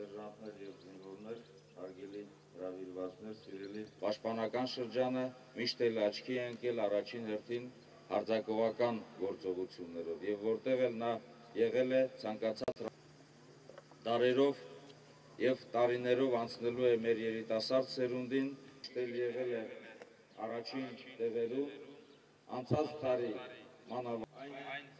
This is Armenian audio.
սերժանտներ եւ զինվորներ, հարգելի հրավիրվածներ, սիրելի պաշտպանական շրջանը միշտ էլ աչքի է ընկել առաջին հերթին արձակողական գործողություններով եւ որտեղ էլ նա եղել է ցանկացած դարերով եւ տարիներով անցնելու է մեր երիտասարդ սերունդին, էլ եղել է առաջին տեղերում անցած տարի մանավ այն այն